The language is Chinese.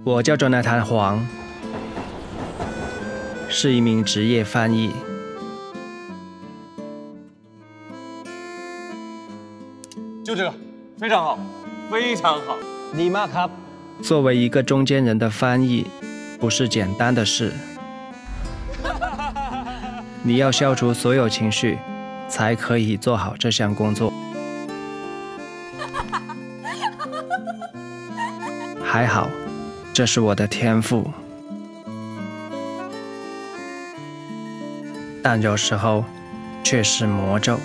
我叫做那坛黄，是一名职业翻译。就这个，非常好，非常好。你妈卡。作为一个中间人的翻译，不是简单的事。你要消除所有情绪，才可以做好这项工作。还好，这是我的天赋，但有时候却是魔咒。